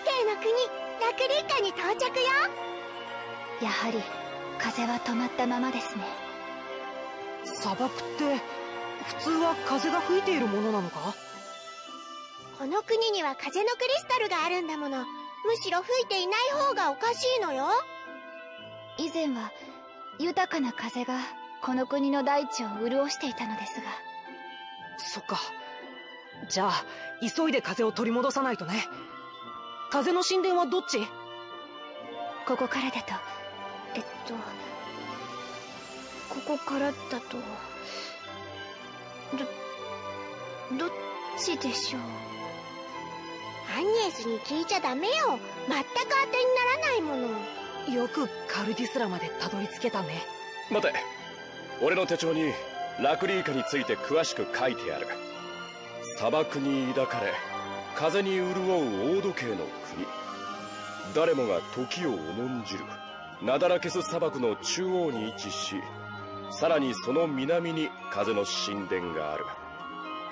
系の国ラクリーカに到着よ。やはり風は止まったままですね。砂漠って普通は風が吹いているものなのか？この国には風のクリスタルがあるんだもの。むしろ吹いていない方がおかしいのよ。以前は豊かな風がこの国の大地を潤していたのですが。そっか。じゃあ急いで風を取り戻さないとね風の神殿はどっち？ここからだとえっとここからだとどどっちでしょう？アニエスに聞いちゃダメよ。全く当てにならないもの。よくカルディスラまでたどり着けたね。待て。俺の手帳にラクリーカについて詳しく書いてある。砂漠に抱かれ風に潤う大時計の国。誰もが時を重んじるなだらけす砂漠の中央に位置しさらにその南に風の神殿がある。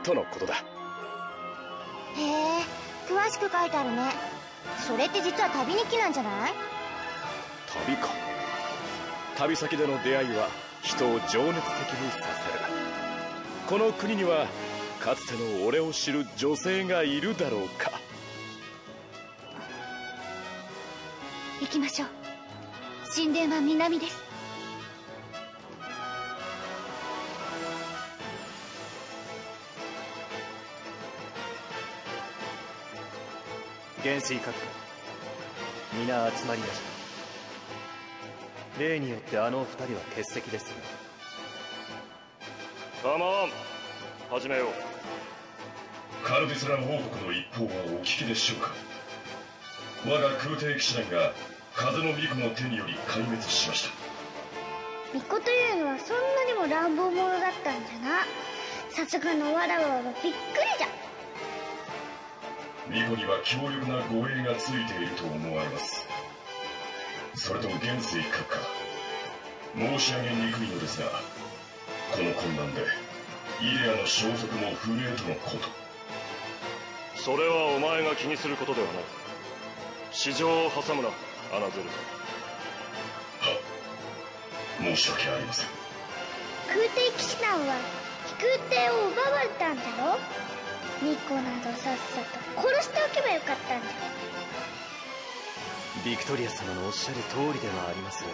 とのことだ。へえ詳しく書いてあるね。それって実は旅日記なんじゃない？旅か。旅先での出会いは人を情熱的にさせる。この国にはかつての俺を知る女性がいるだろうか。行きましょう。神殿は南です。元帥閣下皆集まりました。例によってあの二人は欠席です。がカモン始めよう。カルディスラン王国の一報はお聞きでしょうか？我が空挺騎士団が風の巫女の手により壊滅しました。巫女というのはそんなにも乱暴者だったんじゃな。さすがのわらわはびっくりじゃ。巫女には強力な護衛がついていると思われます。それと元帥閣下？申し上げにくいのですがこの困難でイデアの消息も不明とのこと。それはお前が気にすることではない。市場を挟むなアナゼル。は申し訳ありません。空挺騎士団は飛空艇を奪われたんだろ？ミコなどさっさと殺しておけばよかったんだ。ビクトリア様のおっしゃる通りではありますが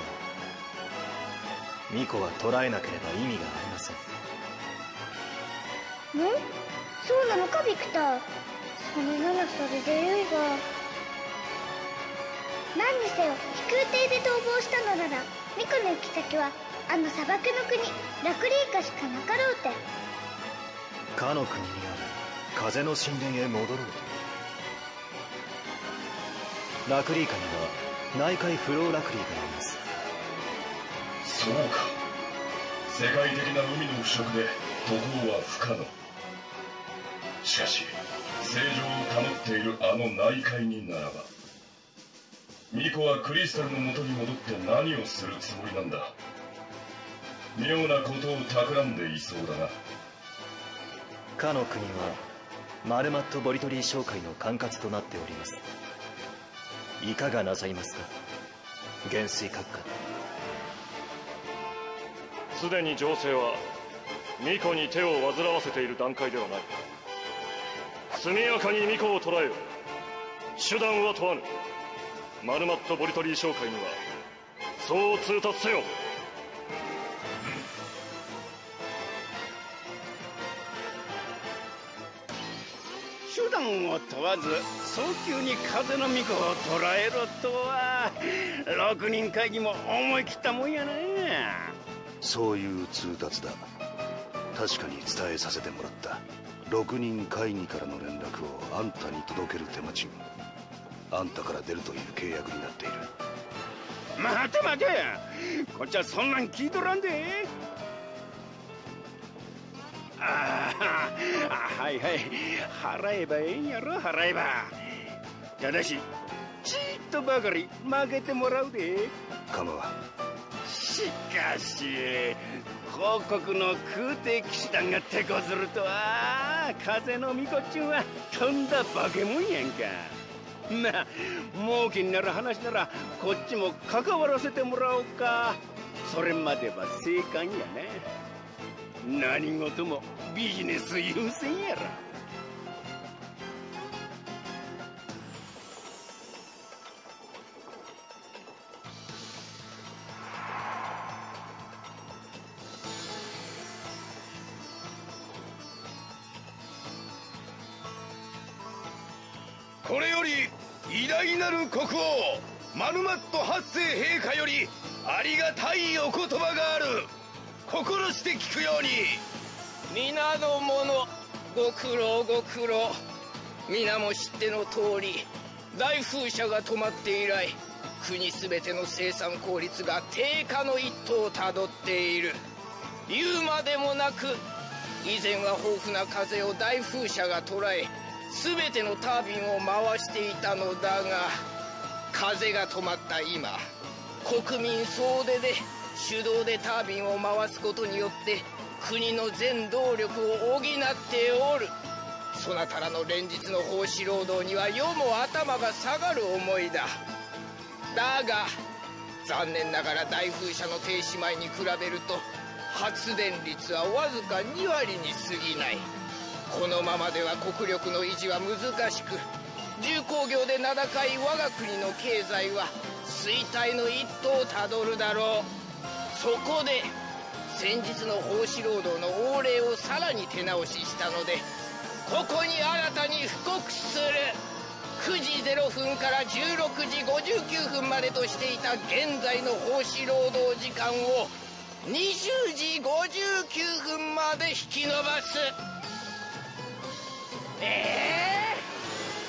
ミコは捕らえなければ意味がありませんん？そうなの？かビクターそれならそれでよいが何にせよ飛空艇で逃亡したのならミコの行き先はあの砂漠の国ラクリーカしかなかろうて。かの国にある風の神殿へ戻ろうと。ラクリーカには内海フローラクリーがあります。そうか。世界的な海の腐食で渡航は不可能しかし正常を保っているあの内海にならばミコはクリスタルの元に戻って何をするつもりなんだ？妙なことを企んでいそうだな。かの国はマルマット・ボリトリー商会の管轄となっております。いかがなさいますか？元帥閣下。すでに情勢は巫女に手を煩わせている段階ではない速やかに巫女を捕らえよ手段は問わぬ。マルマット・ボリトリー商会にはそう通達せよ。手段を問わず早急に風の巫女を捕らえろとは。6人会議も思い切ったもんやなそういう通達だ。確かに伝えさせてもらった6人会議からの連絡をあんたに届ける手間賃。あんたから出るという契約になっている。待て待て。こっちはそんなん聞いとらんで。ああはいはい。払えばええんやろ払えば。ただしちっとばかり負けてもらうで。構わん。しかし広告の空挺騎士団が手こずるとは風の巫女っちゅうはとんだ化け物やんか。な儲けになる話ならこっちも関わらせてもらおうか。それまでは静観やな何事もビジネス優先やろ。国王マヌマット八世陛下よりありがたいお言葉がある心して聞くように。皆の者ご苦労ご苦労。皆も知っての通り大風車が止まって以来国全ての生産効率が低下の一途をたどっている。言うまでもなく以前は豊富な風を大風車が捉え全てのタービンを回していたのだが風が止まった今国民総出で手動でタービンを回すことによって国の全動力を補っておる。そなたらの連日の奉仕労働には世も頭が下がる思いだ。だが残念ながら大風車の停止前に比べると発電率はわずか2割に過ぎない。このままでは国力の維持は難しく重工業で名高い我が国の経済は衰退の一途をたどるだろうそこで先日の奉仕労働の横領をさらに手直ししたのでここに新たに布告する9時0分から16時59分までとしていた現在の奉仕労働時間を20時59分まで引き延ばすええー、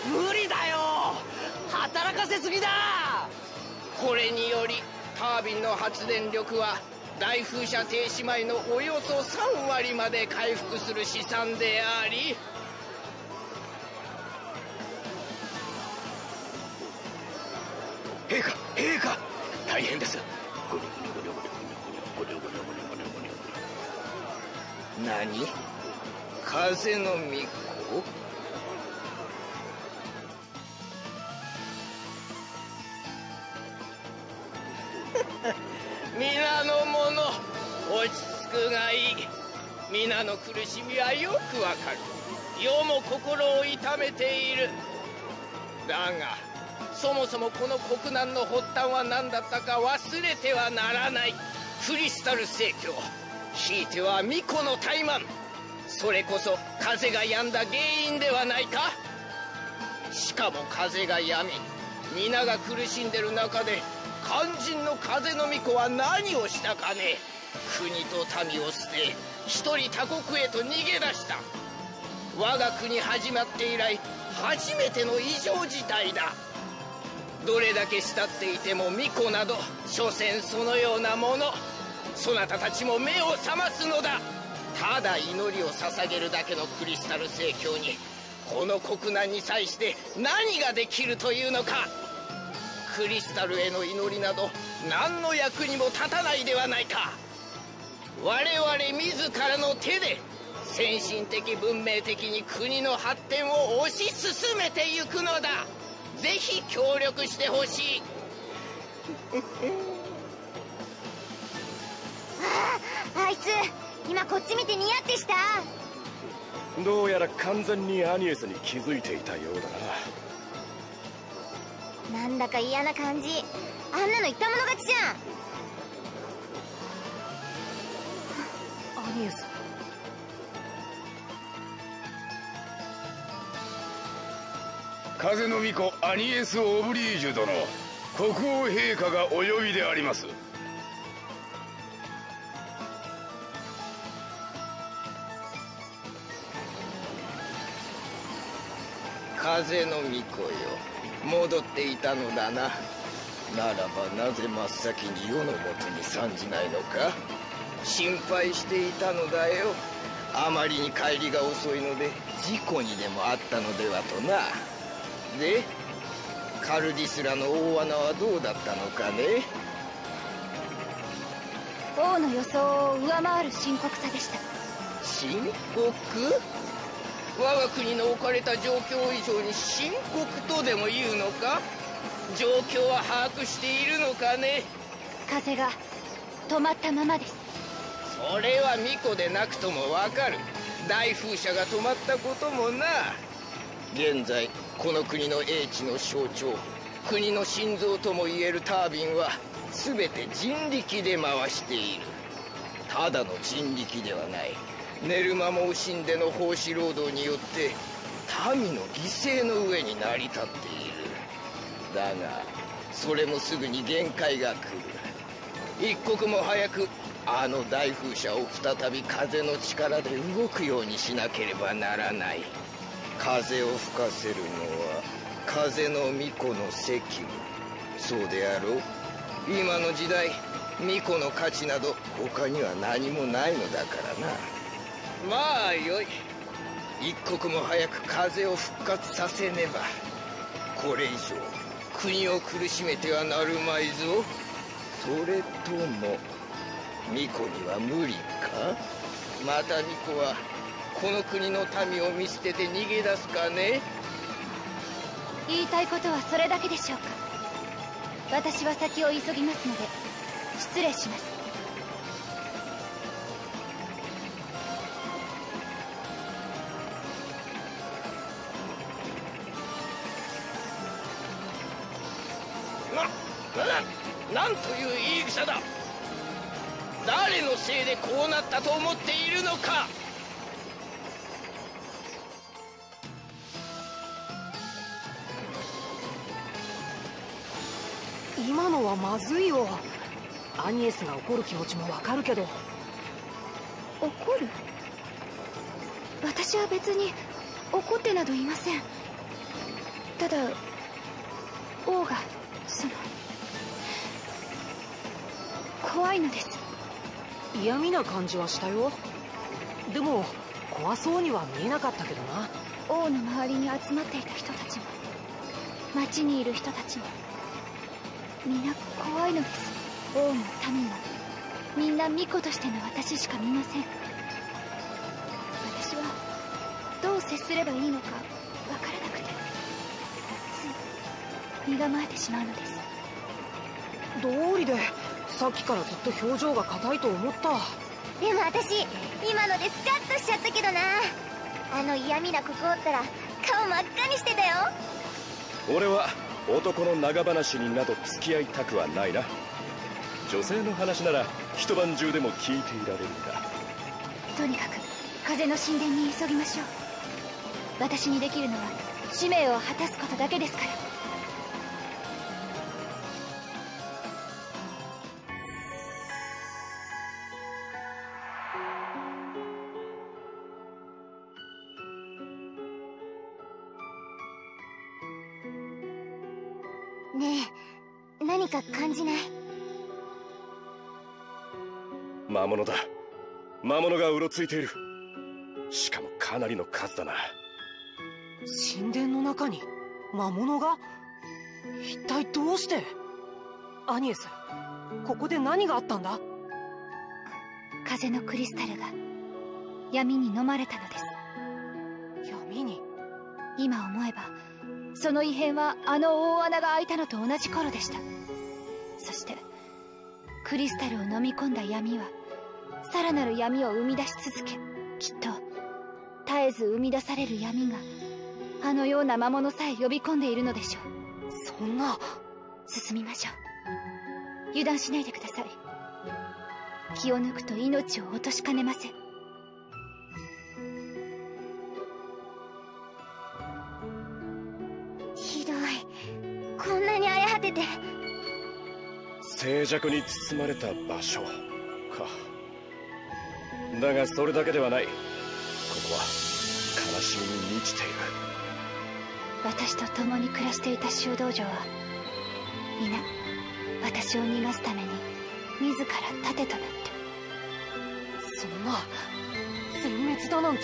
無理だよ。働かせすぎだ。これによりタービンの発電力は大風車停止前のおよそ3割まで回復する試算であり陛下陛下。大変です。何？風の巫女皆の者落ち着くがいい。皆の苦しみはよくわかる。世も心を痛めている。だがそもそもこの国難の発端は何だったか忘れてはならない。クリスタル聖教ひいては巫女の怠慢。それこそ風が止んだ原因ではないか。しかも風が止み皆が苦しんでる中で肝心の風の巫女は何をしたかね。国と民を捨て一人他国へと逃げ出した。我が国始まって以来初めての異常事態だ。どれだけ慕っていても巫女など所詮そのようなもの。そなたたちも目を覚ますのだ。ただ祈りを捧げるだけのクリスタル聖教にこの国難に際して何ができるというのか。クリスタルへの祈りなど何の役にも立たないではないか。我々自らの手で先進的文明的に国の発展を推し進めてゆくのだ。ぜひ協力してほしい。あああいつ今こっち見てニヤってした？どうやら完全にアニエスに気づいていたようだななんだか嫌な感じ。あんなの言ったもの勝ちじゃん。アニエス。風の巫女アニエス・オブリージュ殿。国王陛下がお呼びであります。風の巫女よ戻っていたのだな。ならばなぜ真っ先に世のもとに参じないのか。心配していたのだよ。あまりに帰りが遅いので事故にでもあったのではとな。でカルディスラの大穴はどうだったのかね。王の予想を上回る深刻さでした。深刻？我が国の置かれた状況以上に深刻とでも言うのか？状況は把握しているのかね？風が止まったままです。それは巫女でなくともわかる。大風車が止まったこともな。現在この国の英知の象徴国の心臓ともいえるタービンは全て人力で回している。ただの人力ではない寝る間も惜しんでの奉仕労働によって民の犠牲の上に成り立っている。だがそれもすぐに限界が来る。一刻も早くあの大風車を再び風の力で動くようにしなければならない。風を吹かせるのは風の巫女の責務そうであろう。今の時代巫女の価値など他には何もないのだからな。まあよい。一刻も早く風を復活させねば。これ以上国を苦しめてはなるまいぞ。それとも巫女には無理か？また巫女はこの国の民を見捨てて逃げ出すかね？言いたいことはそれだけでしょうか。私は先を急ぎますので失礼します。な、んという言い草だ。誰のせいでこうなったと思っているのか。今のはまずいよ。アニエスが怒る気持ちもわかるけど。怒る？私は別に怒ってなどいません。ただ王が怖いのです。嫌味な感じはしたよ。でも怖そうには見えなかったけどな。王の周りに集まっていた人たちも町にいる人たちも皆怖いのです。王も民もみんな巫女としての私しか見ません。私はどう接すればいいのかわからなくてつい身構えてしまうのです。道理でさっきからずっと表情が硬いと思った。でも私今のでスカッとしちゃったけどな。あの嫌味なここおったら顔真っ赤にしてたよ。俺は男の長話になど付き合いたくはないな。女性の話なら一晩中でも聞いていられるんだとにかく風の神殿に急ぎましょう。私にできるのは使命を果たすことだけですから魔物がうろついている。しかもかなりの数だな。神殿の中に魔物が？一体どうして？アニエスここで何があったんだ？風のクリスタルが闇に飲まれたのです。闇に？今思えばその異変はあの大穴が開いたのと同じ頃でした。そしてクリスタルを飲み込んだ闇はさらなる闇を生み出し続けきっと絶えず生み出される闇があのような魔物さえ呼び込んでいるのでしょう。そんな進みましょう。油断しないでください。気を抜くと命を落としかねません。ひどい。こんなに荒れ果てて。静寂に包まれた場所か。だがそれだけではない。ここは悲しみに満ちている。私と共に暮らしていた修道女は皆私を逃がすために自ら盾となって。そんな全滅だなんて。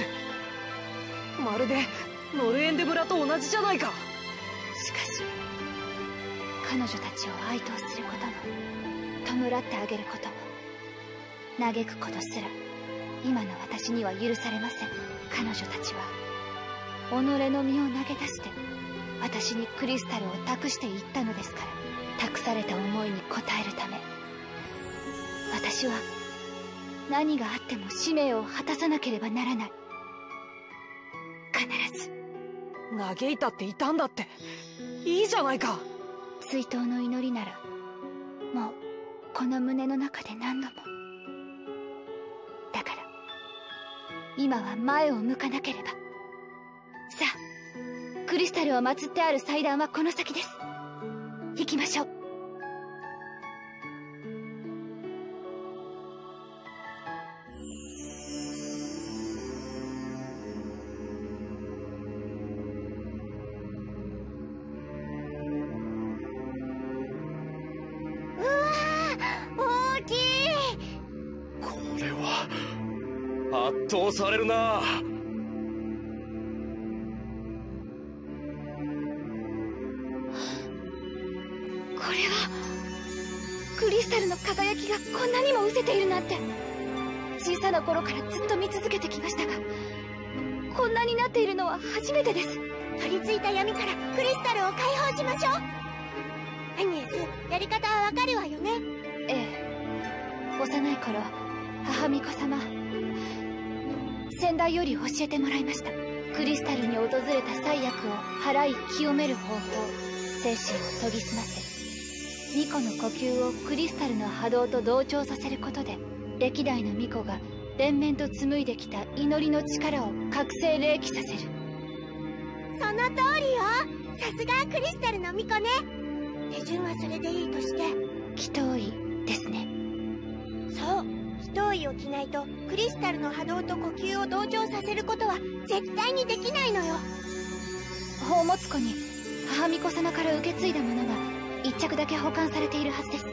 まるでノルエンデ村と同じじゃないか。しかし彼女たちを愛悼することも弔ってあげることも嘆くことすら今の私には許されません。彼女たちは己の身を投げ出して私にクリスタルを託していったのですから。託された思いに応えるため。私は何があっても使命を果たさなければならない。必ず。嘆いたっていたんだって。いいじゃないか。追悼の祈りならもうこの胸の中で何度も今は前を向かなければ。さあクリスタルを祀ってある祭壇はこの先です。行きましょう。頃母巫女様先代より教えてもらいました。クリスタルに訪れた災厄を払い清める方法精神を研ぎ澄ませ巫女の呼吸をクリスタルの波動と同調させることで歴代の巫女が連綿と紡いできた祈りの力を覚醒霊気させる。その通りよ。さすがクリスタルの巫女ね。手順はそれでいいとして。祈祷医ですねそう。同意を着ないとクリスタルの波動と呼吸を同調させることは絶対にできないのよ。宝物庫に母巫女様から受け継いだものが一着だけ保管されているはずです。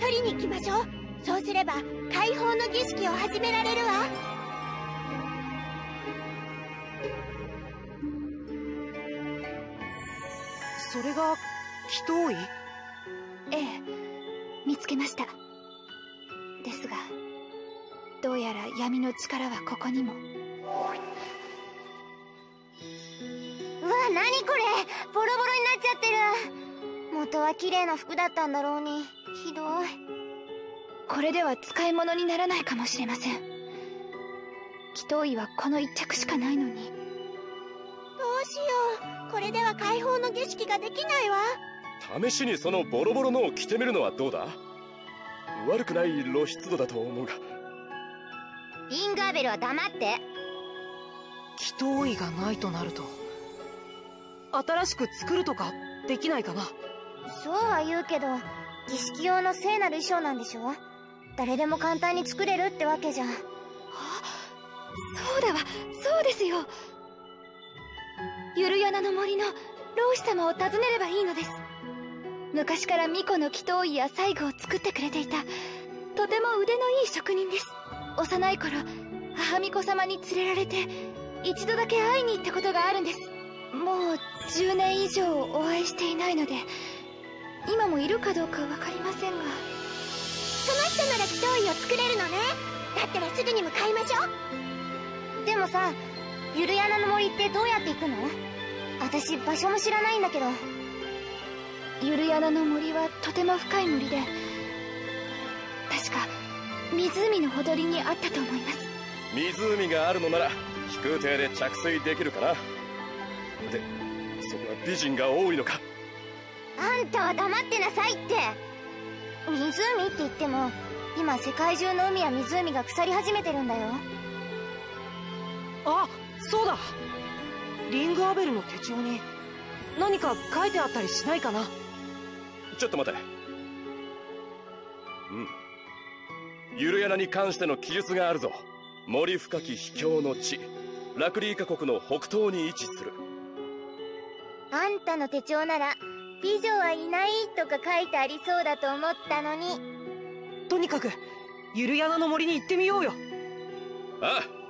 取りに行きましょう。そうすれば解放の儀式を始められるわ。それが祈祷医？ええ。見つけましたですがどうやら闇の力はここにも。うわ何これ？ボロボロになっちゃってる。元は綺麗な服だったんだろうに。ひどい。これでは使い物にならないかもしれません。祈祷医はこの一着しかないのに。どうしよう。これでは解放の儀式ができないわ。試しにそのボロボロのを着てみるのはどうだ？悪くない露出度だと思うが。インガーベルは黙って。祈祷医がないとなると新しく作るとかできないかな。そうは言うけど儀式用の聖なる衣装なんでしょ誰でも簡単に作れるってわけじゃ。あそうだわ。そうですよ。ゆるやなの森の老子様を訪ねればいいのです昔から巫女の祈祷医や最後を作ってくれていたとても腕のいい職人です。幼い頃母巫女様に連れられて一度だけ会いに行ったことがあるんです。もう10年以上お会いしていないので今もいるかどうか分かりませんが。その人なら祈祷医を作れるのね。だったらすぐに向かいましょう。でもさゆるやなの森ってどうやって行くの？私場所も知らないんだけどゆるやなの森はとても深い森で確か湖のほとりにあったと思います。湖があるのなら飛空艇で着水できるかな。でそこは美人が多いのか。あんたは黙ってなさいって。湖って言っても今世界中の海や湖が腐り始めてるんだよ。あそうだ。リングアベルの手帳に何か書いてあったりしないかなちょっと待て。うん。ゆるやなに関しての記述があるぞ。森深き秘境の地。ラクリーカ国の北東に位置する。あんたの手帳なら美女はいないとか書いてありそうだと思ったのに。とにかくゆるやなの森に行ってみようよ。ああ。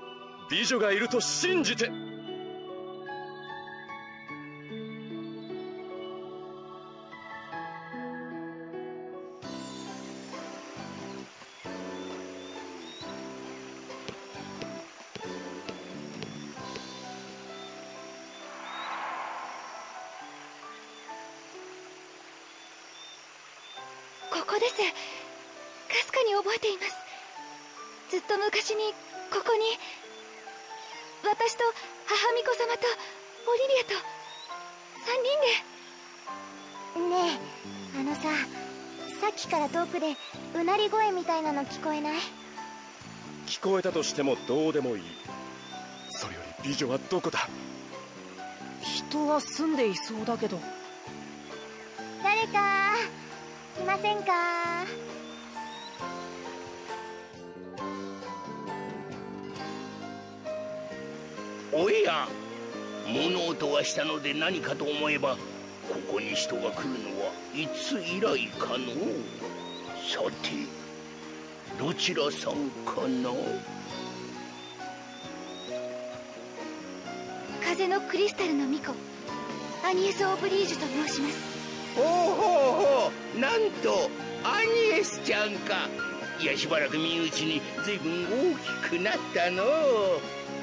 美女がいると信じて聞こえない？聞こえたとしてもどうでもいい。それより美女はどこだ？人は住んでいそうだけど。誰かいませんか？おや物音がしたので何かと思えばここに人が来るのはいつ以来かの。さてどちらさんかな風のクリスタルの巫女アニエス・オブリージュと申しますほうほうほうなんとアニエスちゃんかいやしばらく見んうちに随分大きくなったの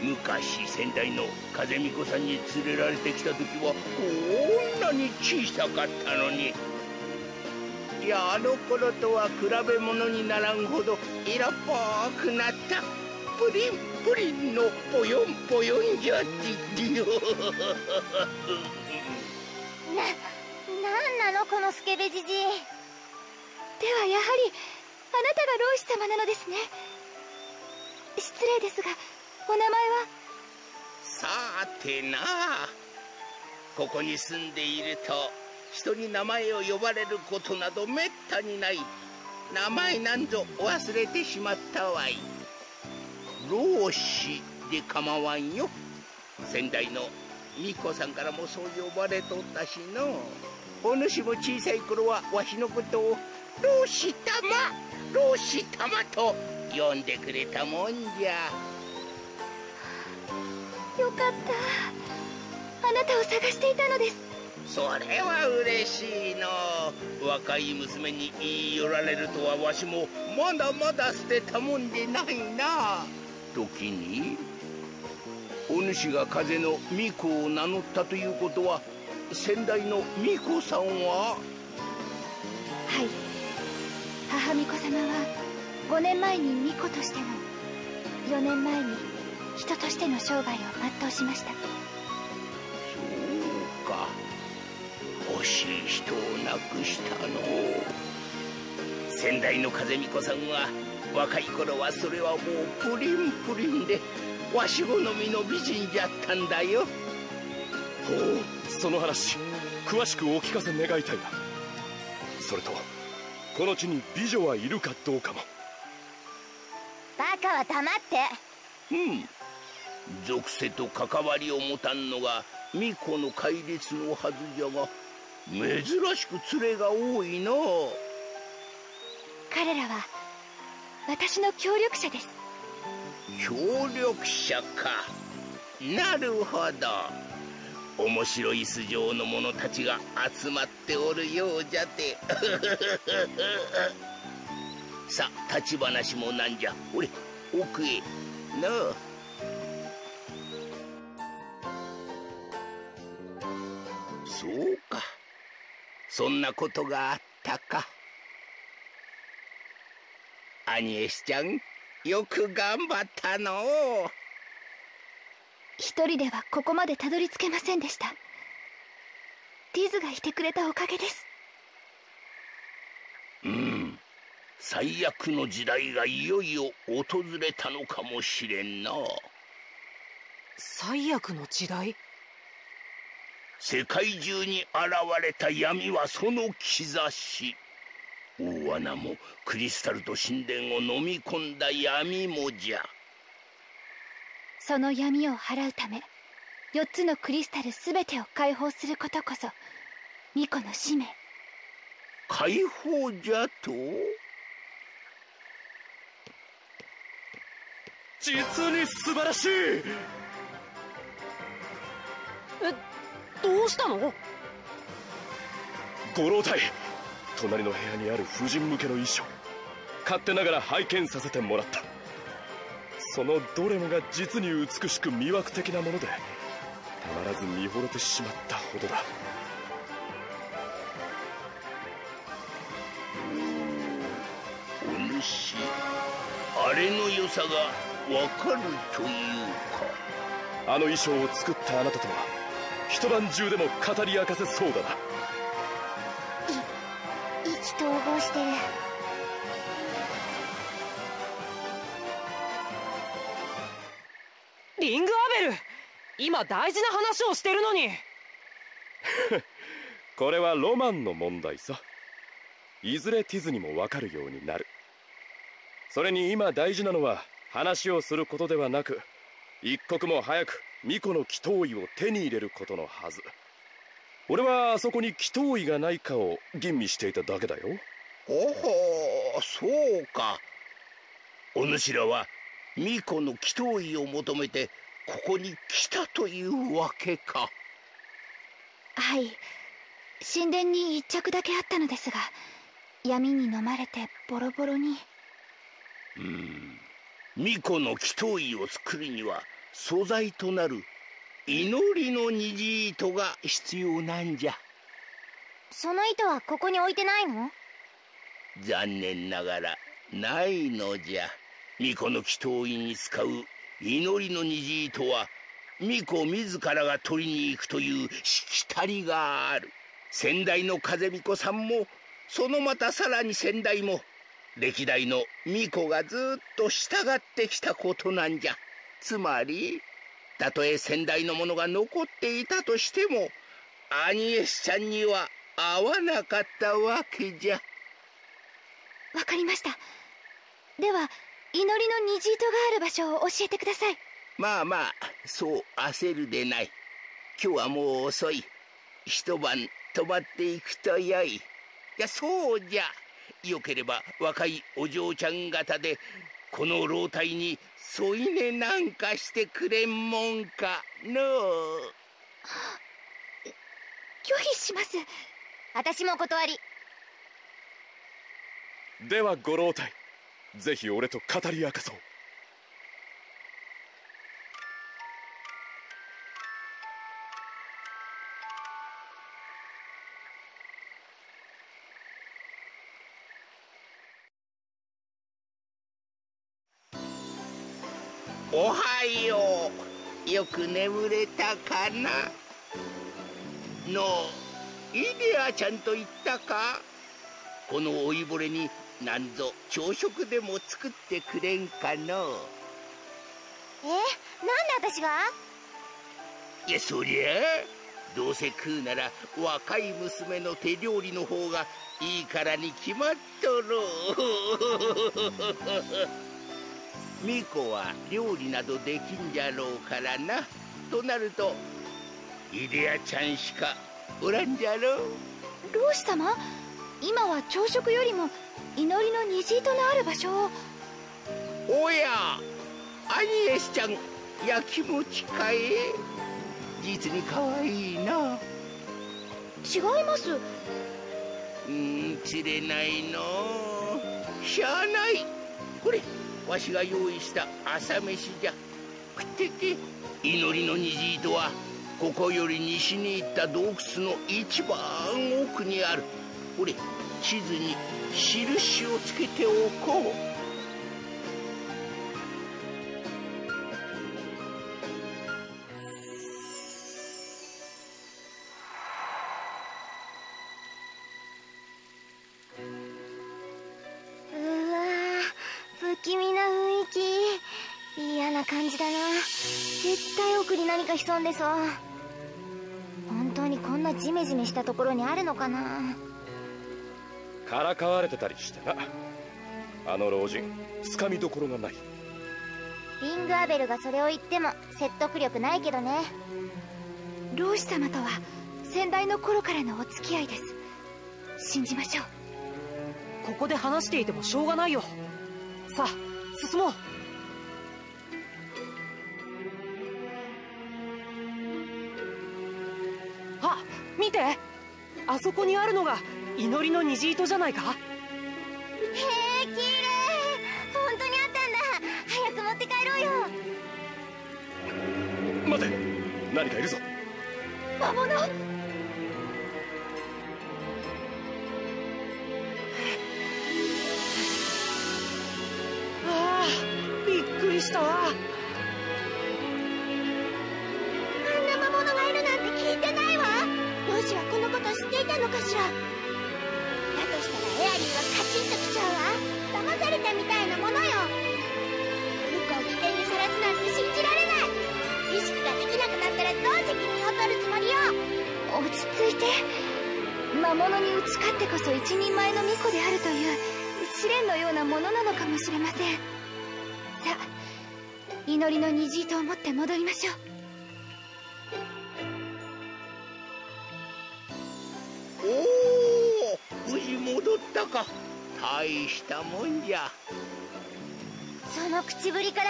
昔先代の風巫女さんに連れられてきた時はこんなに小さかったのにいやあの頃とは比べ物にならんほど色っぽくなったプリンプリンのぽよんぽよんじゃってよななんなのこのスケベじじいではやはりあなたが老子様なのですね失礼ですがお名前はさてなここに住んでいると人に名前を呼ばれることなどめったにない。名前なんぞ忘れてしまったわい。老子で構わんよ。先代の巫女さんからもそう呼ばれとったしの。お主も小さい頃はわしのことを老子玉老子玉と呼んでくれたもんじゃ。よかった。あなたを探していたのです。それは嬉しいの。若い娘に言い寄られるとはわしもまだまだ捨てたもんでないな。時にお主が風の巫女を名乗ったということは先代の巫女さんは？はい。母巫女様は5年前に巫女としても4年前に人としての生涯を全うしました。そうか惜しい人を亡くしたの。先代の風巫女さんは若い頃はそれはもうプリンプリンでわし好みの美人じゃったんだよ。ほうその話詳しくお聞かせ願いたいな。それとこの地に美女はいるかどうかも。バカは黙って。うん。属性と関わりを持たんのが巫女の戒律のはずじゃが珍しく連れが多いの。彼らは私の協力者です。協力者か。なるほど。面白い素性の者たちが集まっておるようじゃて。さあ立ち話もなんじゃ。ほれ奥へ。なあ。そうかそんなことがあったか。アニエスちゃんよく頑張ったの。一人ではここまでたどり着けませんでした。ディズがいてくれたおかげです。うん。最悪の時代がいよいよ訪れたのかもしれんな最悪の時代？世界中に現れた闇はその兆し。大穴もクリスタルと神殿を飲み込んだ闇もじゃ。その闇を払うため4つのクリスタル全てを解放することこそ巫女の使命。解放じゃと？実に素晴らしい！えどうしたの？ご老体隣の部屋にある婦人向けの衣装勝手ながら拝見させてもらった。そのどれもが実に美しく魅惑的なものでたまらず見惚れてしまったほどだ。お主あれの良さがわかるというか。あの衣装を作ったあなたとは一晩中でも語り明かせそうだな。意気投合してる。リングアベル今大事な話をしてるのに。これはロマンの問題さ。いずれティズにも分かるようになる。それに今大事なのは話をすることではなく一刻も早く巫女の祈祷医を手に入れることのはず。俺はあそこに祈祷医がないかを吟味していただけだよ。ほほそうか。お主らは巫女の祈祷医を求めてここに来たというわけか。はい。神殿に一着だけあったのですが闇に飲まれてボロボロに。うん。巫女の祈祷医を作るには素材となる祈りの虹糸が必要なんじゃ。その糸はここに置いてないの？残念ながらないのじゃ。巫女の祈祷医に使う祈りの虹糸は巫女自らが取りに行くというしきたりがある。先代の風巫女さんもそのまたさらに先代も歴代の巫女がずっと従ってきたことなんじゃつまりたとえ先代のものが残っていたとしてもアニエスちゃんには合わなかったわけじゃ。わかりました。では祈りの虹糸がある場所を教えてください。まあまあそう焦るでない。今日はもう遅い。一晩泊まっていくとよい。いやそうじゃ。よければ若いお嬢ちゃん方でこの老体に添い寝なんかしてくれんもんか。のう。拒否します。私も断り。ではご老体ぜひ俺と語り明かそうく眠れたかな？のイデアちゃんと言ったか？この老いぼれになんぞ朝食でも作ってくれんかの？えなんで私が？いやそりゃあどうせ食うなら若い娘の手料理の方がいいからに決まっとろ巫女は料理などできんじゃろうからな。となるとイデアちゃんしかおらんじゃろ老師様今は朝食よりも祈りの虹糸のある場所を。おやアニエスちゃんやきもちかえ実にかわいいな。違います。うん釣れないの。しゃあない。これわしが用意した朝飯じゃ。食ってけ祈りの虹糸はここより西に行った洞窟の一番奥にある。ほれ地図に印をつけておこう。気味な雰囲気。嫌な感じだな。絶対奥に何か潜んでそう。本当にこんなジメジメしたところにあるのかな。からかわれてたりしてな。あの老人つかみどころがない。リングアベルがそれを言っても説得力ないけどね。老師様とは先代の頃からのお付き合いです。信じましょう。ここで話していてもしょうがないよさあ進もう。あ見て。あそこにあるのが祈りの虹糸じゃないか？へえ綺麗。本当にあったんだ。早く持って帰ろうよ。待て。何かいるぞ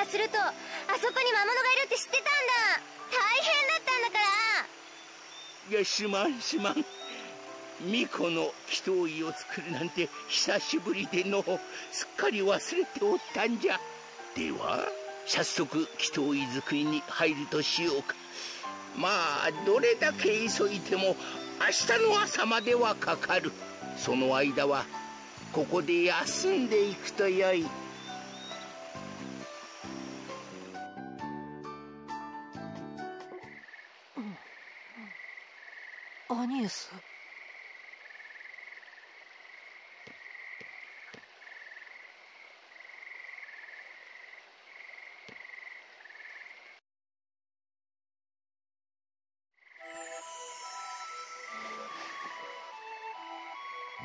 するとあそこに魔物がいるって知ってたんだ。大変だったんだから。いやすまんすまん。巫女の祈祷医を作るなんて久しぶりでのすっかり忘れておったんじゃ。では早速祈祷医作りに入るとしようか。まあどれだけ急いでも明日の朝まではかかる。その間はここで休んでいくとよい。アニエス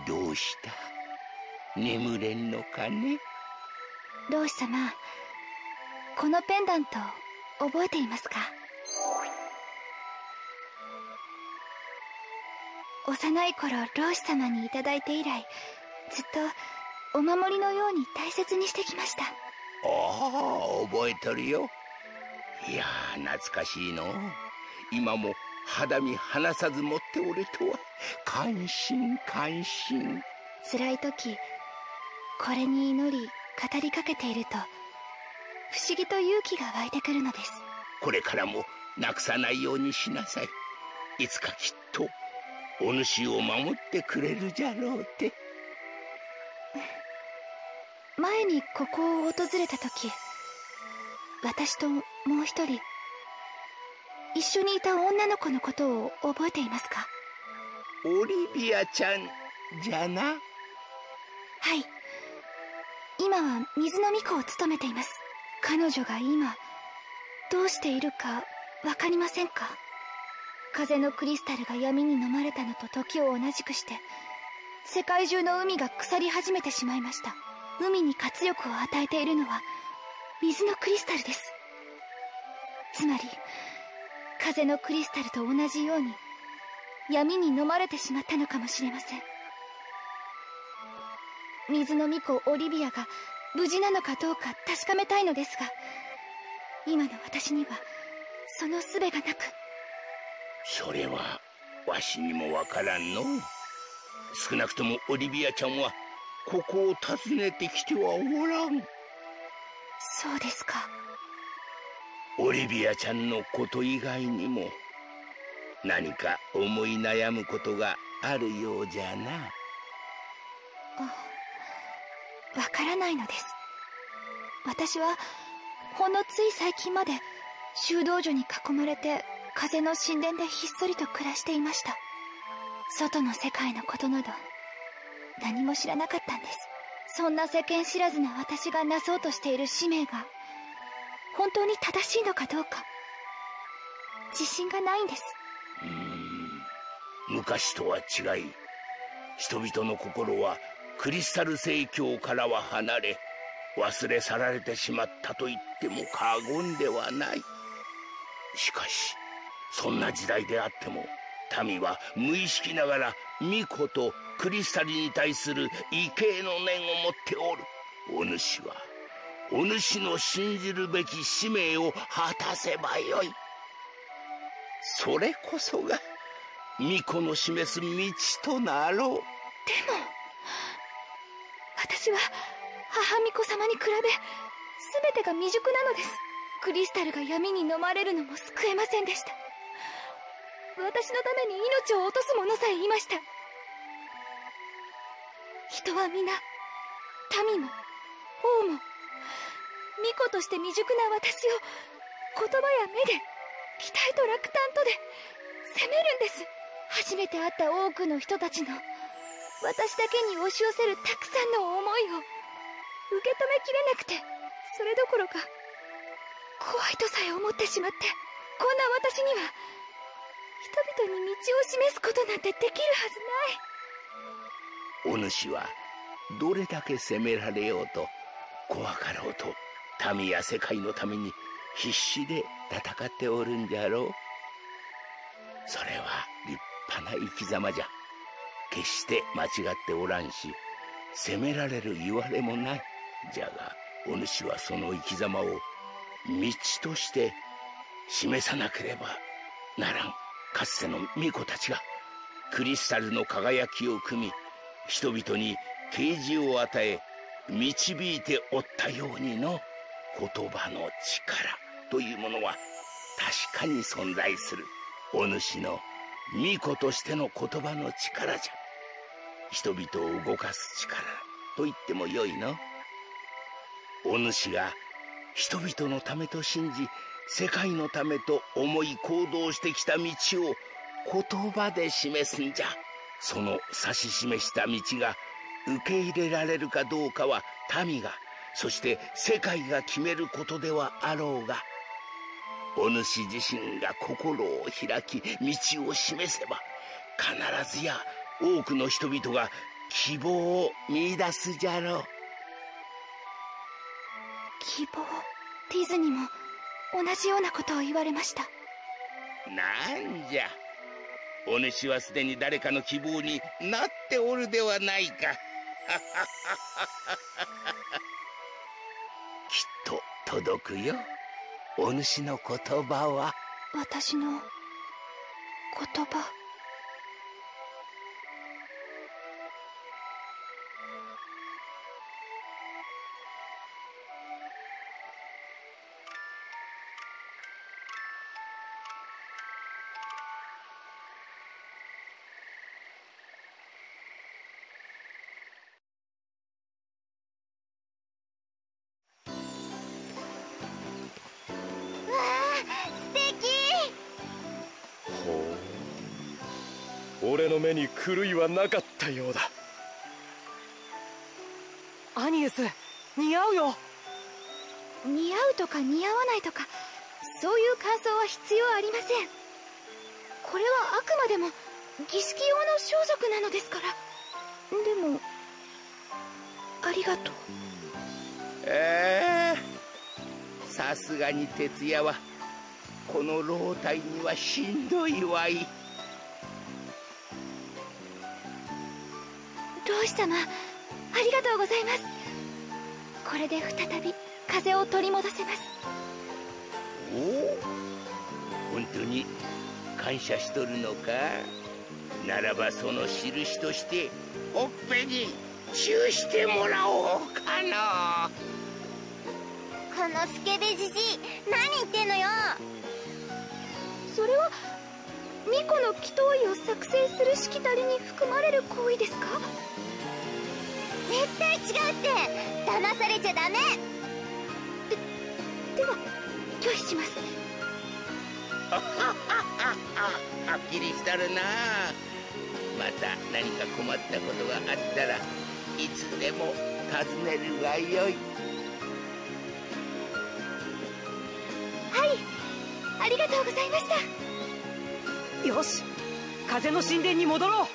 どうした？眠れんのかね？老師様このペンダント覚えていますか？幼い頃老師様にいただいて以来ずっとお守りのように大切にしてきました。ああ覚えとるよ。いや懐かしいの。今も肌身離さず持っておるとは。感心感心。辛い時これに祈り語りかけていると不思議と勇気が湧いてくるのです。これからもなくさないようにしなさい。いつかきっとお主を守ってくれるじゃろうって。前にここを訪れた時私ともう一人一緒にいた女の子のことを覚えていますか？オリビアちゃんじゃな？はい。今は水の巫女を務めています。彼女が今どうしているか分かりませんか？風のクリスタルが闇に飲まれたのと時を同じくして世界中の海が腐り始めてしまいました。海に活力を与えているのは水のクリスタルです。つまり風のクリスタルと同じように闇に飲まれてしまったのかもしれません。水の巫女オリビアが無事なのかどうか確かめたいのですが今の私にはその術がなくそれはわしにもわからんの少なくともオリビアちゃんはここを訪ねてきてはおらん。そうですか。オリビアちゃんのこと以外にも何か思い悩むことがあるようじゃな。あわからないのです。私はほんのつい最近まで修道女に囲まれて風の神殿でひっそりと暮らしていました。外の世界のことなど何も知らなかったんです。そんな世間知らずな私がなそうとしている使命が本当に正しいのかどうか自信がないんです。うん。昔とは違い人々の心はクリスタル聖教からは離れ忘れ去られてしまったと言っても過言ではない。しかしそんな時代であっても民は無意識ながら巫女とクリスタルに対する畏敬の念を持っておる。お主はお主の信じるべき使命を果たせばよい。それこそが巫女の示す道となろう。でも私は母巫女様に比べ全てが未熟なのです。クリスタルが闇に飲まれるのも救えませんでした。私のために命を落とす者さえいました。人は皆民も王も巫女として未熟な私を言葉や目で期待と落胆とで責めるんです。初めて会った多くの人たちの私だけに押し寄せるたくさんの思いを受け止めきれなくてそれどころか怖いとさえ思ってしまってこんな私には人々に道を示すことなんてできるはずないお主はどれだけ責められようと怖かろうと民や世界のために必死で戦っておるんじゃろう。それは立派な生き様じゃ。決して間違っておらんし責められる言われもない。じゃがお主はその生き様を道として示さなければならん。かつての巫女たちがクリスタルの輝きを組み人々に啓示を与え導いておったようにの言葉の力というものは確かに存在するお主の巫女としての言葉の力じゃ。人々を動かす力と言ってもよいの。お主が人々のためと信じ世界のためと思い行動してきた道を言葉で示すんじゃ。その指し示した道が受け入れられるかどうかは民がそして世界が決めることではあろうがお主自身が心を開き道を示せば必ずや多くの人々が希望を見出すじゃろう。希望？ディズニーも同じようなことを言われました。なんじゃ。お主はすでに誰かの希望になっておるではないか。きっと届くよ。お主の言葉は。私の言葉はなかったようだ。アニエス似合うよ。似合うとか似合わないとかそういう感想は必要ありません。これはあくまでも儀式用の装束なのですから。でもありがとう。ええさすがに徹夜はこの老体にはしんどいわい老師様ありがとうございます。これで再び風を取り戻せます。お？お本当に感謝しとるのか？ならばその印としてほっぺにチューしてもらおうかなこのスケベじじい何言ってんのよ？それは巫女の祈祷医を作成するしきたりに含まれる行為ですか？絶対違うって。騙されちゃダメ。では拒否します。はっきりしたるな。また何か困ったことがあったらいつでも尋ねるがよい。はい。ありがとうございましたよし。風の神殿に戻ろ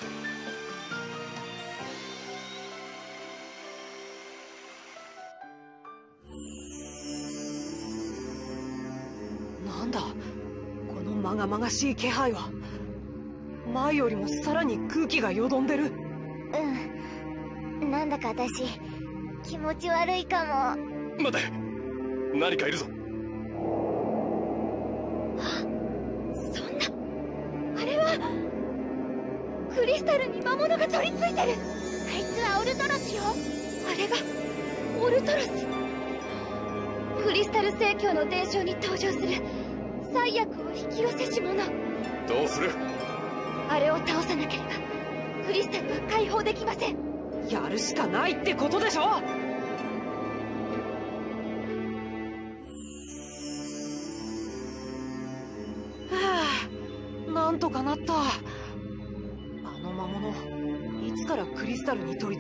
う。なんだ。このまがまがしい気配は。前よりもさらに空気がよどんでる。うん。なんだか私気持ち悪いかも。待て。何かいるぞ魔物が取り付いてる。あいつはオルトロスよ。あれがオルトロス。クリスタル聖教の伝承に登場する。最悪を引き寄せし者。どうする？あれを倒さなければクリスタルは解放できません。やるしかないってことでしょ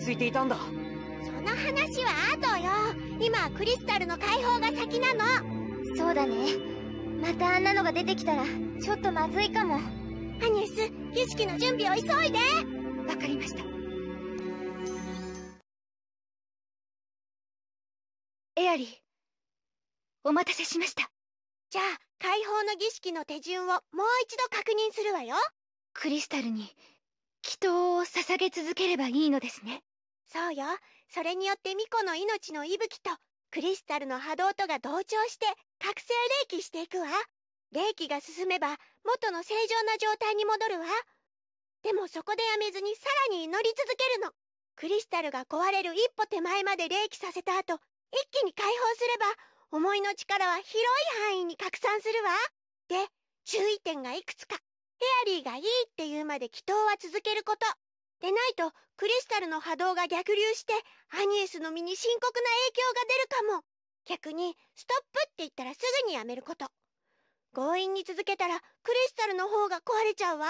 ついていたんだ。その話は後よ。今クリスタルの解放が先なの。そうだね。またあんなのが出てきたらちょっとまずいかも。アニエス儀式の準備を急いで。わかりました。エアリーお待たせしました。じゃあ解放の儀式の手順をもう一度確認するわよ。クリスタルに祈祷を捧げ続ければいいのですね。そうよ。それによって巫女の命の息吹とクリスタルの波動とが同調して覚醒霊気していくわ。霊気が進めば元の正常な状態に戻るわ。でもそこでやめずにさらに祈り続けるの。クリスタルが壊れる一歩手前まで霊気させた後一気に解放すれば思いの力は広い範囲に拡散するわ。で注意点がいくつか。ヘアリーがいいって言うまで祈祷は続けること。でないとクリスタルの波動が逆流してアニエスの身に深刻な影響が出るかも。逆にストップって言ったらすぐにやめること。強引に続けたらクリスタルの方が壊れちゃうわ。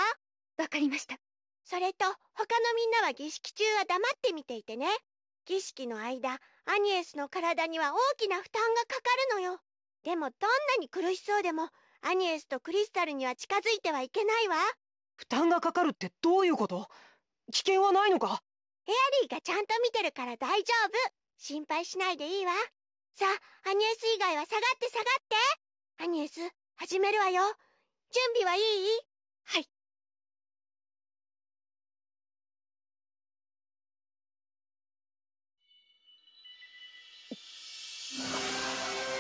わかりました。それと他のみんなは儀式中は黙って見ていてね。儀式の間アニエスの体には大きな負担がかかるのよ。でもどんなに苦しそうでもアニエスとクリスタルには近づいてはいけないわ。負担がかかるってどういうこと？危険はないのか？エアリーがちゃんと見てるから大丈夫。心配しないでいいわ。さあアニエス以外は下がって下がって。アニエス始めるわよ。準備はいい？はい。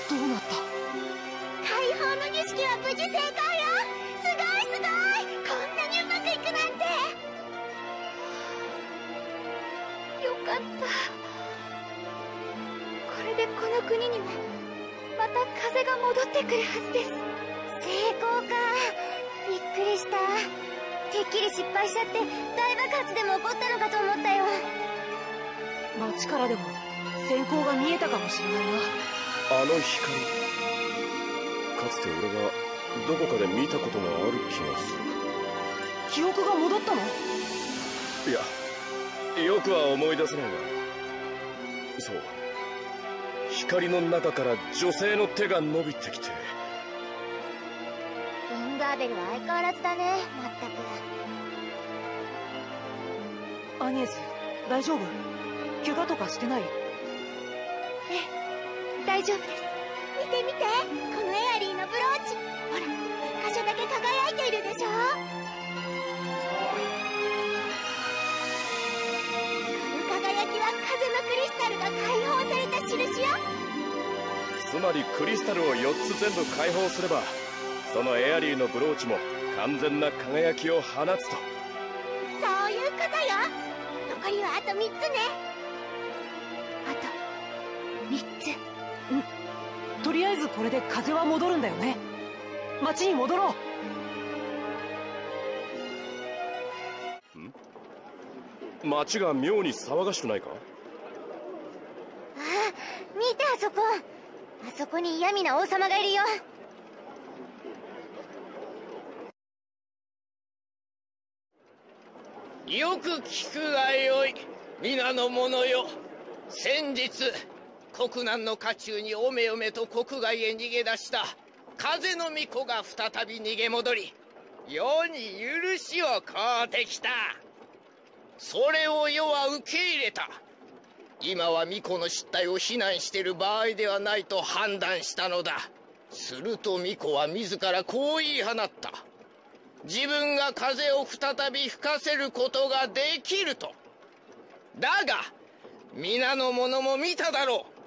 どうなった？解放の儀式は無事成功よ。すごいすごいかった。これでこの国にもまた風が戻ってくるはずです。成功か。びっくりしたてっきり失敗しちゃって大爆発でも起こったのかと思ったよ。街からでも閃光が見えたかもしれないなあの光かつて俺がどこかで見たことがある気がする。記憶が戻ったの？いやよくは思い出せないがそう。光の中から女性の手が伸びてきて。リンガーベルは相変わらずだねまったく。アニエス大丈夫？怪我とかしてない？ええ大丈夫です。見て見てスタルが解放された印よ。つまりクリスタルを4つ全部解放すればそのエアリーのブローチも完全な輝きを放つと。そういうことよ。残りはあと3つね。あと3つ。とりあえずこれで風は戻るんだよね。街に戻ろう街が妙に騒がしくないか？ああ見てあそこ。あそこに嫌味な王様がいるよ。よく聞くがよい皆の者よ。先日国難の渦中におめおめと国外へ逃げ出した風の巫女が再び逃げ戻り世に許しを請うてきたそれを世は受け入れた。今は巫女の失態を非難している場合ではないと判断したのだ。すると巫女は自らこう言い放った。自分が風を再び吹かせることができると。だが皆の者も見ただろう。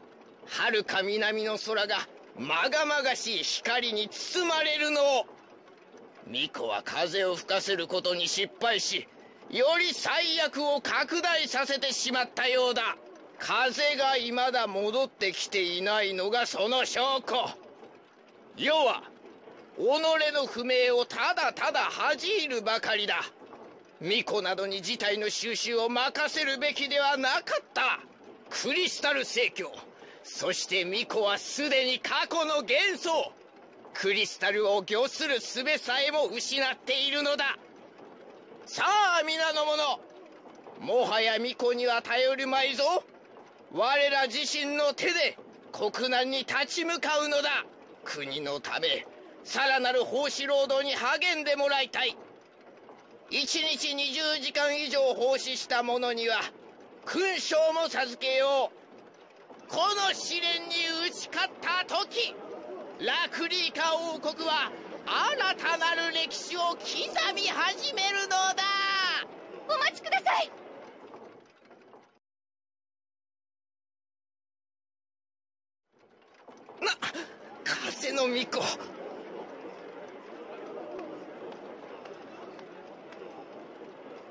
遥か南の空がまがまがしい光に包まれるのを。巫女は風を吹かせることに失敗しより最悪を拡大させてしまったようだ。風が未だ戻ってきていないのがその証拠。世は己の不明をただただ恥じるばかりだ。巫女などに事態の収拾を任せるべきではなかった。クリスタル聖教。そして巫女はすでに過去の幻想。クリスタルを御する術さえも失っているのだ。さあ皆の者もはや巫女には頼るまいぞ。我ら自身の手で国難に立ち向かうのだ。国のためさらなる奉仕労働に励んでもらいたい。1日20時間以上奉仕した者には勲章も授けよう。この試練に打ち勝った時ラクリーカ王国は新たなる歴史を刻み始めるのだ。お待ちください。な風の巫女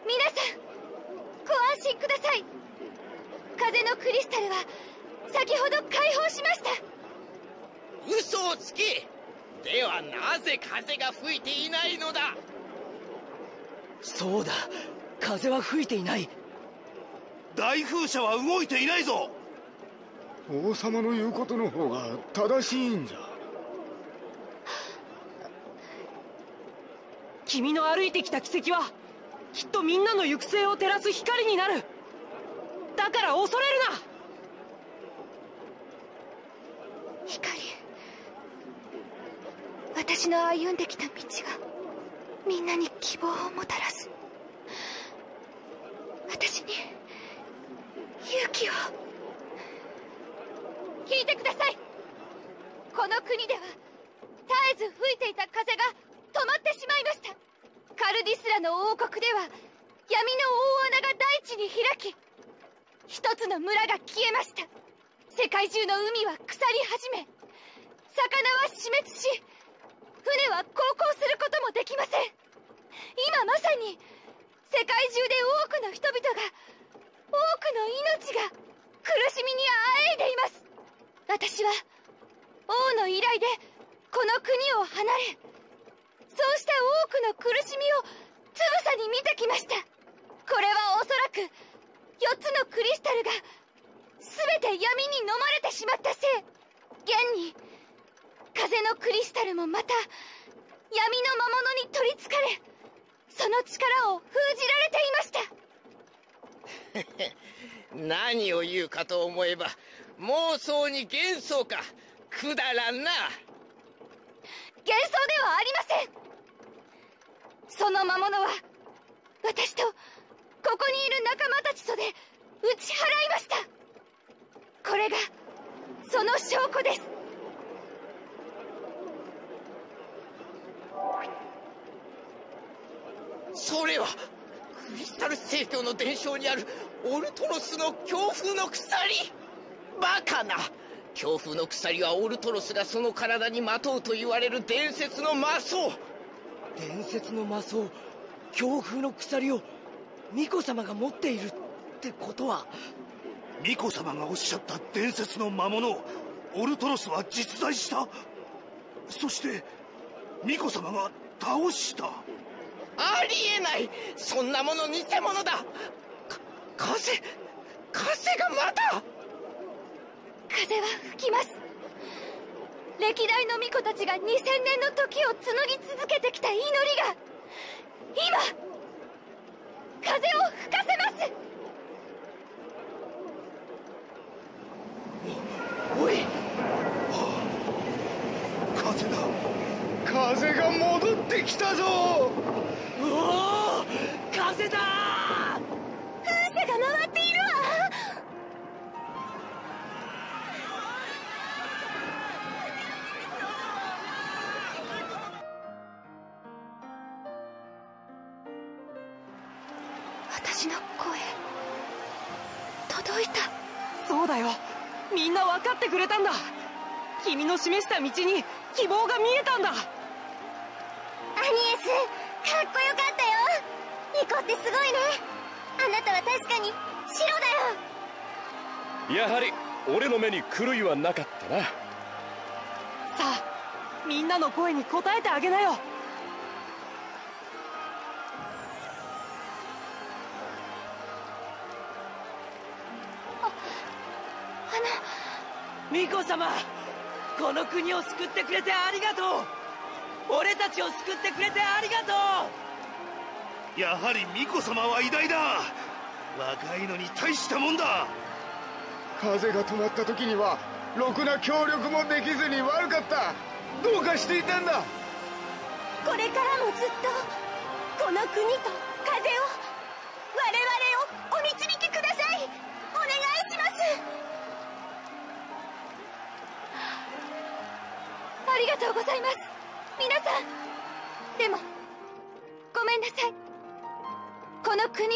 皆さんご安心ください。風のクリスタルは先ほど解放しました。嘘をつけではなぜ風が吹いていないのだ？そうだ。風は吹いていない。大風車は動いていないぞ。王様の言うことの方が正しいんじゃ。君の歩いてきた軌跡はきっとみんなの行く末を照らす光になる。だから恐れるな光私の歩んできた道がみんなに希望をもたらす。私に勇気を。聞いてください。この国では絶えず吹いていた風が止まってしまいました。カルディスラの王国では闇の大穴が大地に開き一つの村が消えました。世界中の海は腐り始め魚は死滅し船は航行することもできません。今まさに世界中で多くの人々が多くの命が苦しみにあえいでいます。私は王の依頼でこの国を離れそうした多くの苦しみをつぶさに見てきました。これはおそらく4つのクリスタルが全て闇に飲まれてしまったせい。現に風のクリスタルもまた闇の魔物に取りつかれその力を封じられていました。何を言うかと思えば妄想に幻想か。くだらんな。幻想ではありません。その魔物は私とここにいる仲間たちとで打ち払いました。これがその証拠ですそれはクリスタル聖教の伝承にあるオルトロスの強風の鎖。バカな強風の鎖はオルトロスがその体にまとうと言われる伝説の魔装。伝説の魔装強風の鎖を巫女様が持っているってことは。巫女様がおっしゃった伝説の魔物オルトロスは実在した。そして巫女様が倒した。ありえない。そんなもの偽物だ。か風風がまた。風は吹きます。歴代の巫女たちが2000年の時を紡ぎ続けてきた祈りが今風を吹かせます。おい。風だ。風が戻ってきたぞうお風だ風車が回っているわ。私の声届いた。そうだよ。みんな分かってくれたんだ。君の示した道に希望が見えたんだ。アニエスかっこよかったよ。ニコってすごいね。あなたは確かに白だよ。やはり俺の目に狂いはなかったな。さあみんなの声に応えてあげなよ。あ巫女様この国を救ってくれてありがとう俺たちを救ってくれてありがとう。やはり巫女様は偉大だ。若いのに大したもんだ。風が止まった時にはろくな協力もできずに悪かった。どうかしていたんだ。これからもずっとこの国と風を我々をお導きください。お願いします。がとうございます皆さん。でもごめんなさい。この国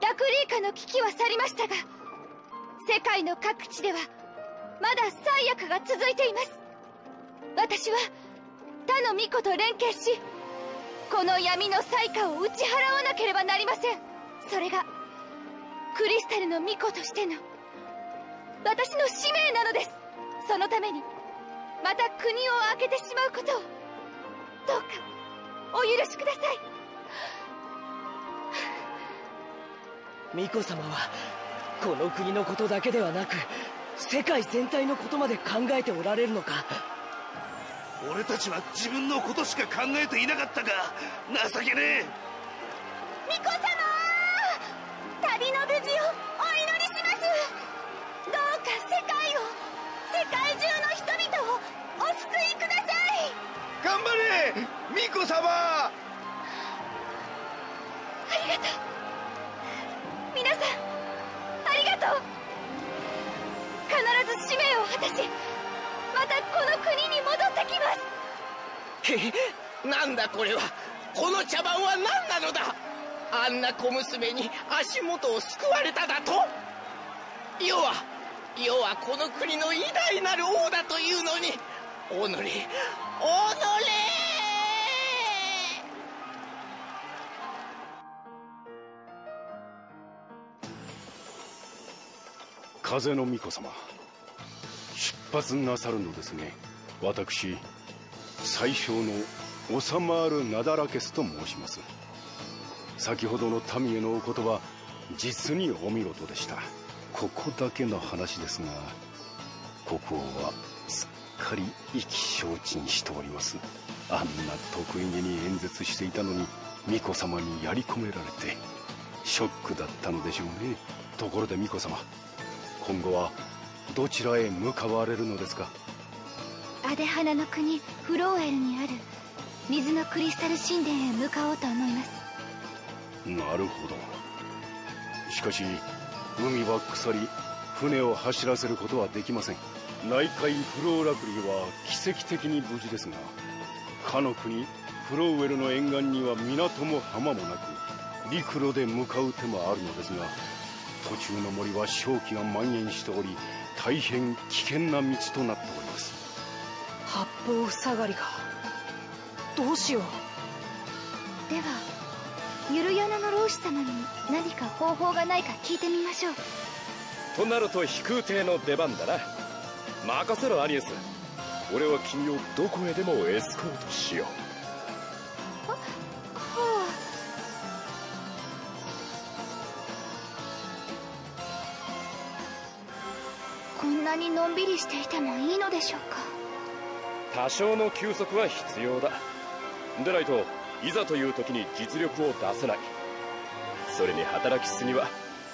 ラクリーカの危機は去りましたが世界の各地ではまだ災悪が続いています。私は他の巫女と連携しこの闇の災禍を打ち払わなければなりません。それがクリスタルの巫女としての私の使命なのです。そのためにまた国を開けてしまうことを。どうかお許しください。巫女様はこの国のことだけではなく世界全体のことまで考えておられるのか？俺たちは自分のことしか考えていなかったか？情けねえ。巫女様旅の無事をお祈りします。どうか頑張れ巫女様。ありがとう。皆さんありがとう。必ず使命を果たしまたこの国に戻ってきます。へ なんだこれは。この茶番は何なのだ。あんな小娘に足元を救われただと。世は世はこの国の偉大なる王だというのに。おのれおのれ風の巫女様出発なさるのですね。私最小の収まるなだらけすと申します。先ほどの民へのお言葉実にお見事でした。ここだけの話ですが国王はかり意気消沈しております。あんな得意げに演説していたのに巫女様にやり込められてショックだったのでしょうね。ところで巫女様今後はどちらへ向かわれるのですか？アデハナの国フローエルにある水のクリスタル神殿へ向かおうと思います。なるほど。しかし海は腐り船を走らせることはできません内海フローラクリは奇跡的に無事ですがかの国フローウェルの沿岸には港も浜もなく陸路で向かう手もあるのですが途中の森は瘴気が蔓延しており大変危険な道となっております。八方塞がりかどうしよう。ではゆるやなの老師様に何か方法がないか聞いてみましょう。となると飛空艇の出番だな任せろアニエス。俺は君をどこへでもエスコートしよう。はあ。こんなにのんびりしていてもいいのでしょうか。多少の休息は必要だ。でないといざという時に実力を出せない。それに働きすぎは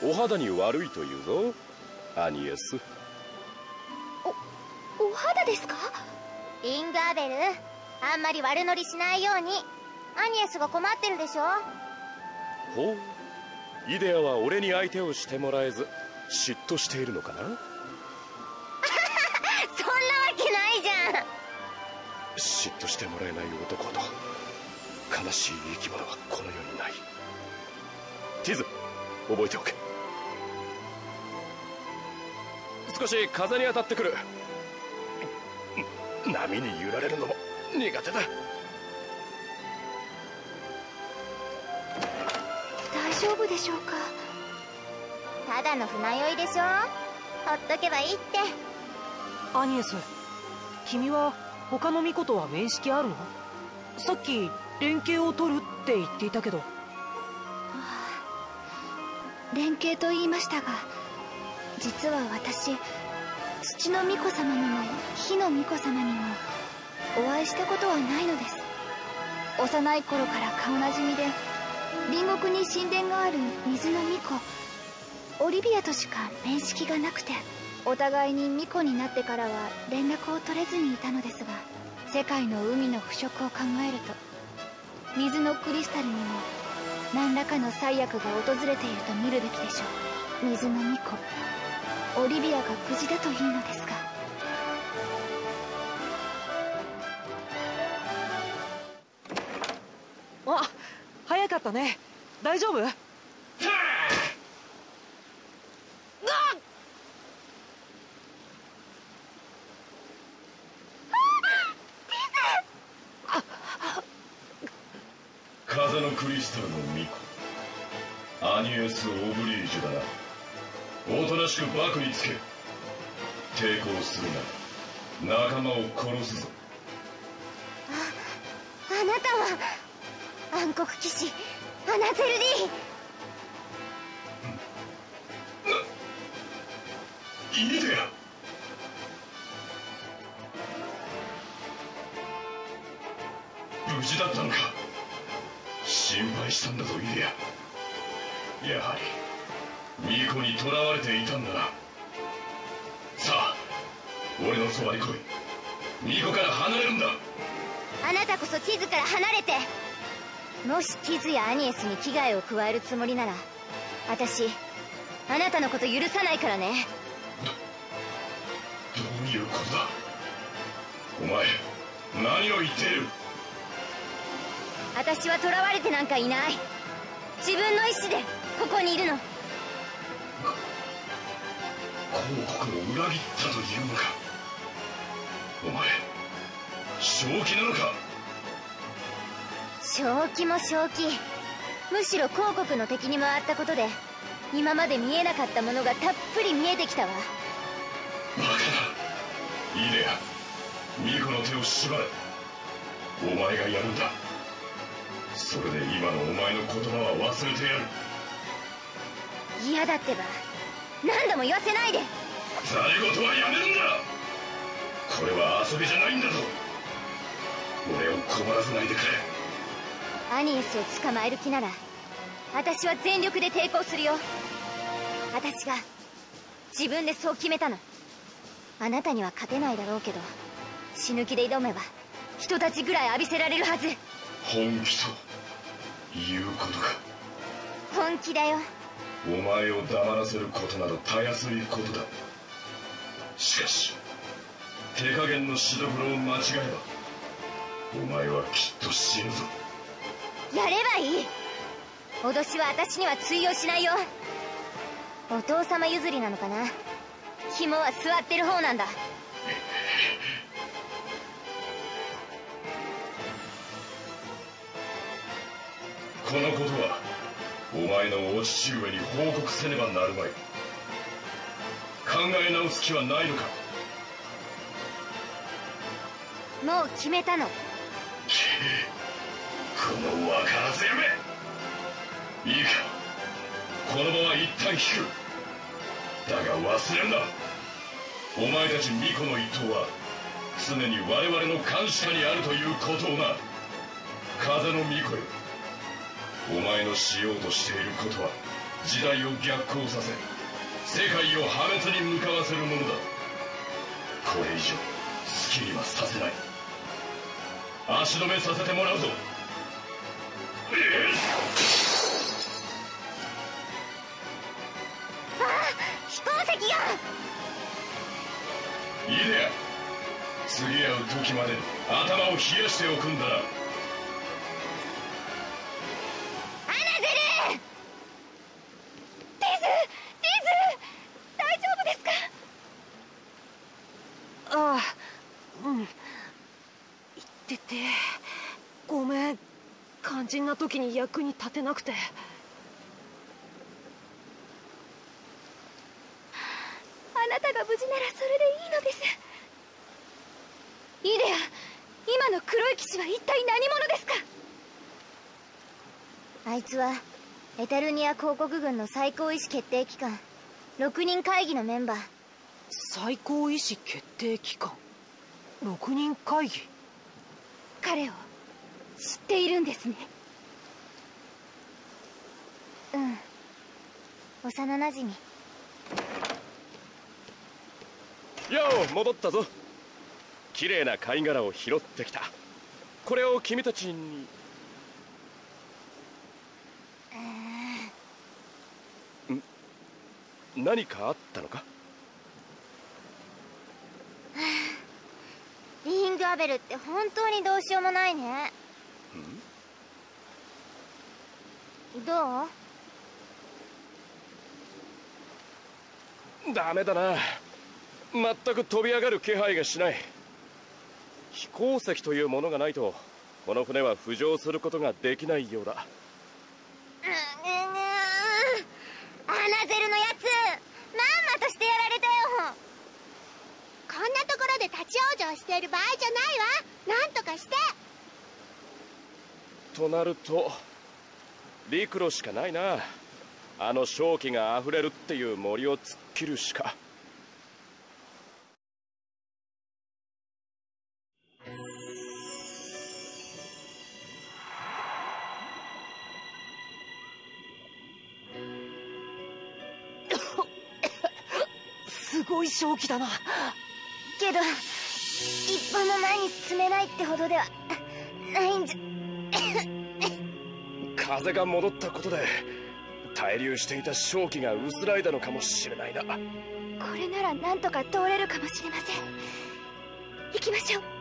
お肌に悪いというぞアニエスおお肌ですか？リンガーベル。あんまり悪乗りしないように。アニエスが困ってるでしょ？ほう。イデアは俺に相手をしてもらえず嫉妬しているのかな？そんなわけないじゃん。嫉妬してもらえない男と悲しい生き物はこの世にない。ティズ覚えておけ。少し風に当たってくる波に揺られるのも苦手だ。大丈夫でしょうか？ただの船酔いでしょ？ほっとけばいいって。アニエス君は他の巫女とは面識あるの？さっき連携を取るって言っていたけど。連携と言いましたが実は私土の巫女様にも火の巫女様にも。お会いしたことはないのです。幼い頃から顔なじみで隣国に神殿がある水の巫女。オリビアとしか面識がなくてお互いに巫女になってからは連絡を取れずにいたのですが世界の海の腐食を考えると水のクリスタルにも何らかの災悪が訪れていると見るべきでしょう。水の巫女。オリビアが無事だといいのですがあ早かったね。大丈夫？あ。風のクリスタルの巫女。アニエス・オブリージュだな。おとなしくバクにつけ。抵抗するな。仲間を殺すぞ。あなたは暗黒騎士アナゼルイデア無事だったのか。心配したんだぞイデアやはりミコに囚われていたんだな。さあ俺のそばに来い。ミコから離れるんだ。あなたこそティズから離れて。もしティズやアニエスに危害を加えるつもりなら私あなたのこと許さないからね。どういうことだ？お前何を言っている？私は囚われてなんかいない。自分の意志でここにいるの広告を裏切ったというのか。お前正気なのか？正気も正気。むしろ広告の敵に回ったことで今まで見えなかったものがたっぷり見えてきたわ。バカなイデアミコの手を縛れ。お前がやるんだ。それで今のお前の言葉は忘れてやる。嫌だってば何度も言わせないで。ざれ言はやめるんだ。これは遊びじゃないんだぞ。俺を困らせないでくれ。アニエスを捕まえる気なら私は全力で抵抗するよ。私が自分でそう決めたの。あなたには勝てないだろうけど死ぬ気で挑めば人たちぐらい浴びせられるはず。本気ということか。本気だよお前を黙らせることなどたやすいことだ。しかし手加減のしどころを間違えばお前はきっと死ぬぞ。やればいい。脅しは私には通用しないよ。お父様譲りなのかな。肝は座ってる方なんだ。このことはお前のお父上に報告せねばなるまい。考え直す気はないのか？もう決めたの。この分からずやめいいか？この場は一旦引く。だが忘れるな。お前たち巫女の一党は常に我々の監視下にあるということをな。風の巫女よお前のしようとしていることは時代を逆行させ世界を破滅に向かわせるものだ。これ以上好きにはさせない。足止めさせてもらうぞ。ああ飛行石が！いいでや次会う時まで頭を冷やしておくんだな時に役に立てなくて。あなたが無事ならそれでいいのです。イデア今の黒い騎士は一体何者ですか？あいつはエタルニア広告軍の最高意思決定機関6人会議のメンバー。最高意思決定機関？6人会議？彼を知っているんですねうん。幼なじみよう戻ったぞ。綺麗な貝殻を拾ってきた。これを君たちに。何かあったのか？リングアベルって本当にどうしようもないね。どう？ダメだな。全く飛び上がる気配がしない。飛行石というものがないとこの船は浮上することができないようだ。うぐぐアナゼルのやつ。まんまとしてやられたよ。こんなところで立ち往生している場合じゃないわ。なんとかして。となると陸路しかないな。あの正気があふれるっていう森を突っ切るしか。すごい正気だな。けど一歩も前に進めないってほどではないんじゃ。風が戻ったことで滞留していた正気が薄らいだのかもしれないな。これならなんとか通れるかもしれません。行きましょう。